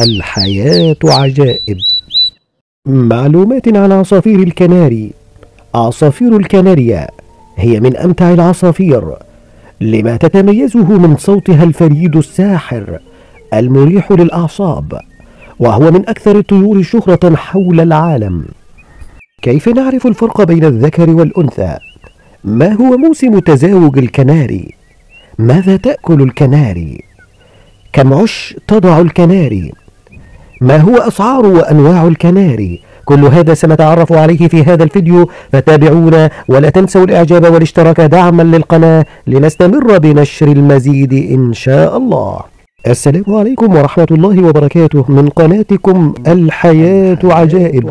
الحياة عجائب معلومات عن عصافير الكناري عصافير الكناريا هي من أمتع العصافير لما تتميزه من صوتها الفريد الساحر المريح للأعصاب وهو من أكثر الطيور شهرة حول العالم كيف نعرف الفرق بين الذكر والأنثى؟ ما هو موسم تزاوج الكناري؟ ماذا تأكل الكناري؟ كم عش تضع الكناري؟ ما هو أسعار وأنواع الكناري؟ كل هذا سنتعرف عليه في هذا الفيديو فتابعونا ولا تنسوا الإعجاب والاشتراك دعما للقناة لنستمر بنشر المزيد إن شاء الله. السلام عليكم ورحمة الله وبركاته. من قناتكم الحياة عجائب.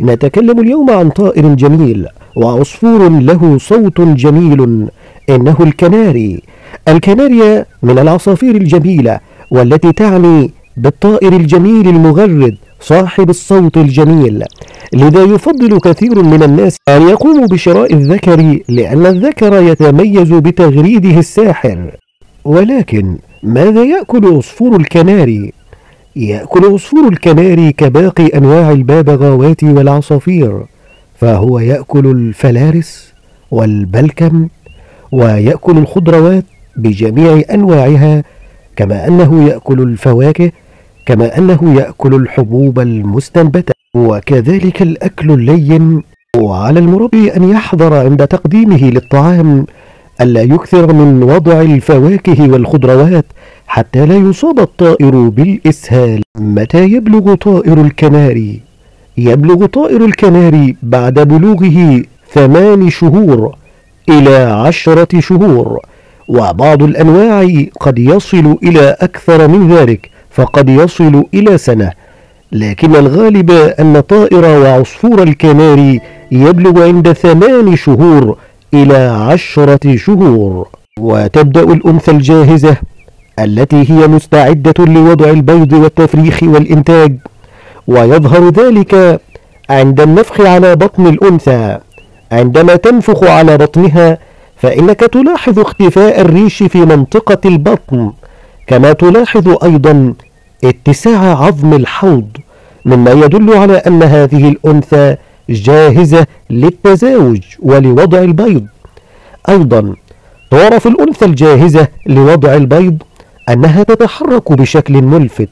نتكلم اليوم عن طائر جميل وعصفور له صوت جميل إنه الكناري. الكناريا من العصافير الجميلة والتي تعني بالطائر الجميل المغرد صاحب الصوت الجميل. لذا يفضل كثير من الناس أن يقوموا بشراء الذكر لأن الذكر يتميز بتغريده الساحر. ولكن ماذا يأكل عصفور الكناري؟ يأكل عصفور الكناري كباقي أنواع البابغاوات والعصافير. فهو يأكل الفلارس والبلكم ويأكل الخضروات بجميع أنواعها كما أنه يأكل الفواكه كما أنه يأكل الحبوب المستنبتة وكذلك الأكل اللين. وعلى المربي أن يحذر عند تقديمه للطعام ألا يكثر من وضع الفواكه والخضروات حتى لا يصاب الطائر بالإسهال. متى يبلغ طائر الكناري؟ يبلغ طائر الكناري بعد بلوغه ثمان شهور إلى عشرة شهور وبعض الأنواع قد يصل إلى أكثر من ذلك. فقد يصل إلى سنة. لكن الغالب أن طائر وعصفور الكناري يبلغ عند ثمان شهور إلى عشرة شهور. وتبدأ الأنثى الجاهزة التي هي مستعدة لوضع البيض والتفريخ والإنتاج. ويظهر ذلك عند النفخ على بطن الأنثى. عندما تنفخ على بطنها فإنك تلاحظ اختفاء الريش في منطقة البطن. كما تلاحظ أيضا اتساع عظم الحوض مما يدل على أن هذه الأنثى جاهزة للتزاوج ولوضع البيض. أيضا تعرف الأنثى الجاهزة لوضع البيض أنها تتحرك بشكل ملفت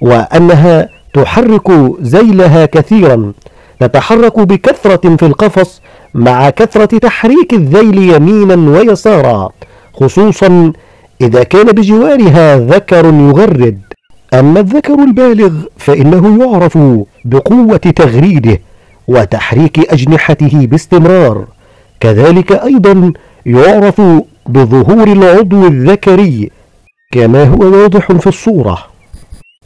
وأنها تحرك ذيلها كثيرا تتحرك بكثرة في القفص مع كثرة تحريك الذيل يمينا ويسارا خصوصا إذا كان بجوارها ذكر يغرد. أما الذكر البالغ فإنه يعرف بقوة تغريده وتحريك أجنحته باستمرار. كذلك أيضا يعرف بظهور العضو الذكري كما هو واضح في الصورة.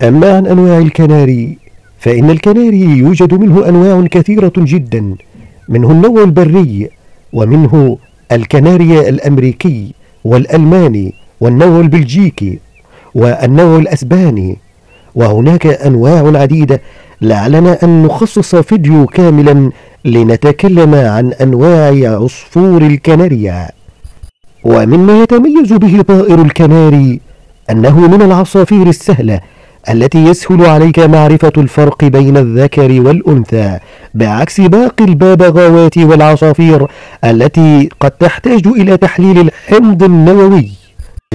أما عن أنواع الكناري فإن الكناري يوجد منه أنواع كثيرة جدا منه النوع البري ومنه الكناريا الأمريكي والألماني والنوع البلجيكي والنوع الأسباني. وهناك أنواع عديدة. لعلنا أن نخصص فيديو كاملا لنتكلم عن أنواع عصفور الكناريا. ومما يتميز به طائر الكناري أنه من العصافير السهلة التي يسهل عليك معرفة الفرق بين الذكر والأنثى بعكس باقي البابغاوات والعصافير التي قد تحتاج إلى تحليل الحمض النووي.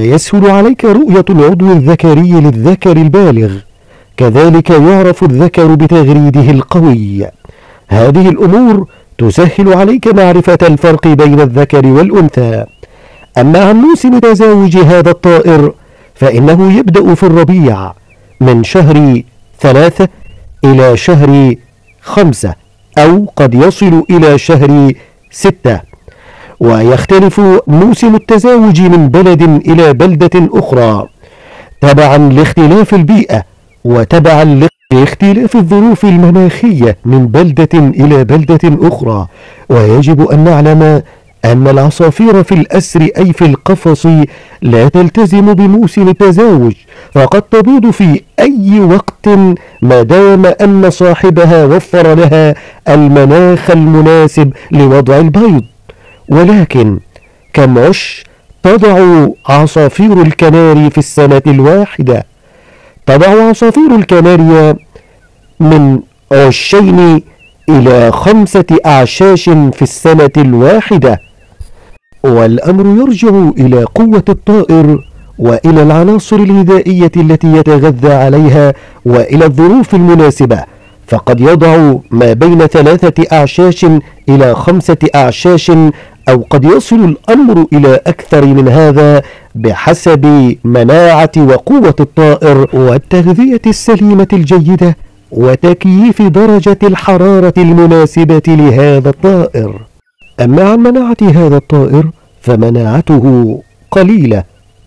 يسهل عليك رؤية العضو الذكري للذكر البالغ. كذلك يعرف الذكر بتغريده القوي. هذه الأمور تسهل عليك معرفة الفرق بين الذكر والأنثى. أما عن موسم تزاوج هذا الطائر فإنه يبدأ في الربيع من شهر ثلاثة إلى شهر خمسة أو قد يصل إلى شهر ستة. ويختلف موسم التزاوج من بلد إلى بلدة أخرى. تبعا لاختلاف البيئة وتبعا لاختلاف الظروف المناخية من بلدة إلى بلدة أخرى. ويجب أن نعلم أن العصافير في الأسر أي في القفص لا تلتزم بموسم التزاوج. فقد تبيض في أي وقت ما دام أن صاحبها وفر لها المناخ المناسب لوضع البيض. ولكن كم عش تضع عصافير الكناري في السنة الواحدة. تضع عصافير الكناريا من عشين إلى خمسة أعشاش في السنة الواحدة. والأمر يرجع إلى قوة الطائر وإلى العناصر الغذائية التي يتغذى عليها وإلى الظروف المناسبة. فقد يضع ما بين ثلاثة أعشاش إلى خمسة أعشاش أو قد يصل الأمر إلى أكثر من هذا بحسب مناعة وقوة الطائر والتغذية السليمة الجيدة وتكييف درجة الحرارة المناسبة لهذا الطائر. أما عن مناعة هذا الطائر فمناعته قليلة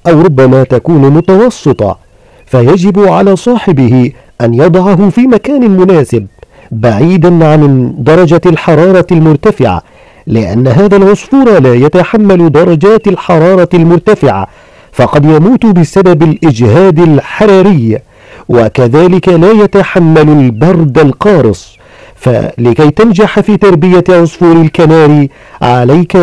أو ربما تكون متوسطة فيجب على صاحبه أن يضعه في مكان مناسب بعيدا عن درجة الحرارة المرتفعة لأن هذا العصفور لا يتحمل درجات الحرارة المرتفعة فقد يموت بسبب الإجهاد الحراري وكذلك لا يتحمل البرد القارص. فلكي تنجح في تربية عصفور الكناري عليك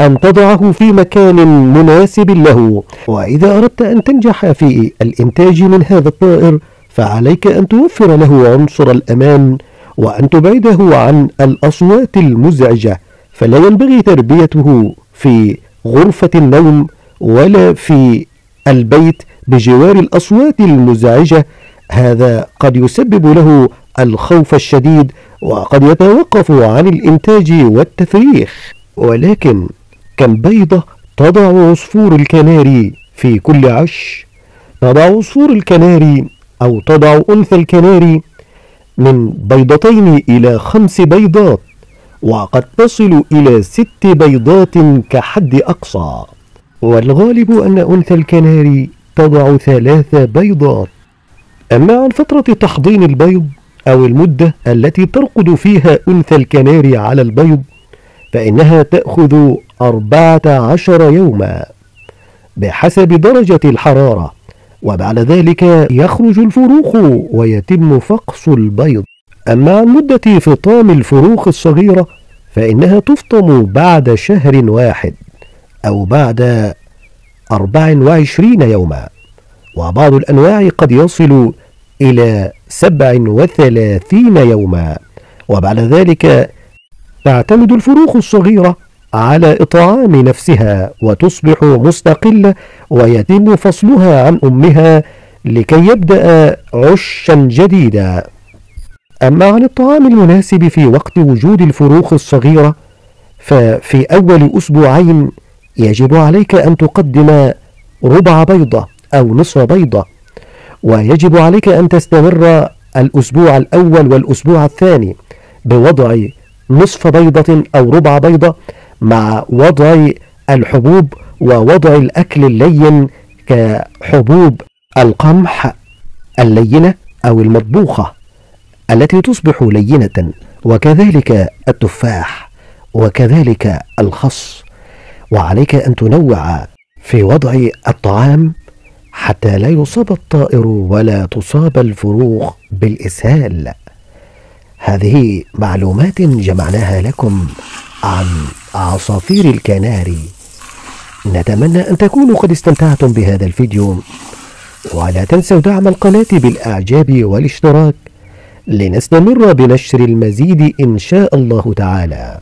أن تضعه في مكان مناسب له. وإذا أردت أن تنجح في الإنتاج من هذا الطائر فعليك أن توفر له عنصر الأمان وأن تبعده عن الأصوات المزعجة. فلا ينبغي تربيته في غرفة النوم ولا في البيت بجوار الأصوات المزعجة. هذا قد يسبب له الخوف الشديد وقد يتوقف عن الإنتاج والتفريخ. ولكن كم بيضة تضع عصفور الكناري في كل عش؟ تضع عصفور الكناري أو تضع أنثى الكناري من بيضتين إلى خمس بيضات. وقد تصل إلى ست بيضات كحد أقصى. والغالب أن أنثى الكناري تضع ثلاث بيضات. أما عن فترة تحضين البيض أو المدة التي ترقد فيها أنثى الكناري على البيض فإنها تأخذ أربعة عشر يوما. بحسب درجة الحرارة وبعد ذلك يخرج الفروخ ويتم فقس البيض. أما عن مدة فطام الفروخ الصغيرة فإنها تفطم بعد شهر واحد أو بعد أربع وعشرين يوما وبعض الأنواع قد يصل إلى سبع وثلاثين يوما وبعد ذلك تعتمد الفروخ الصغيرة على إطعام نفسها وتصبح مستقلة ويتم فصلها عن أمها لكي يبدأ عشا جديدا. أما عن الطعام المناسب في وقت وجود الفروخ الصغيرة ففي أول أسبوعين يجب عليك أن تقدم ربع بيضة أو نصف بيضة ويجب عليك أن تستمر الأسبوع الأول والأسبوع الثاني بوضع نصف بيضة أو ربع بيضة مع وضع الحبوب ووضع الأكل اللين كحبوب القمح اللينة أو المطبوخة. التي تصبح لينة وكذلك التفاح وكذلك الخص وعليك أن تنوع في وضع الطعام حتى لا يصاب الطائر ولا تصاب الفروخ بالإسهال. هذه معلومات جمعناها لكم عن عصافير الكناري نتمنى أن تكونوا قد استمتعتم بهذا الفيديو. ولا تنسوا دعم القناة بالإعجاب والاشتراك. لنستمر بنشر المزيد إن شاء الله تعالى.